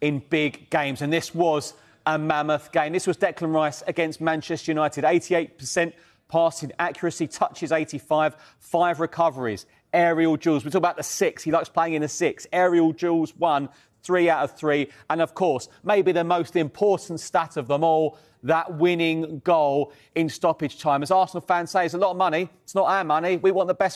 in big games. And this was a mammoth game. This was Declan Rice against Manchester United. 88% passing accuracy, touches 85, five recoveries, aerial duels. We talk about the six. He likes playing in the six. Aerial duels, one, three out of three. And of course, maybe the most important stat of them all, that winning goal in stoppage time. As Arsenal fans say, it's a lot of money. It's not our money. We want the best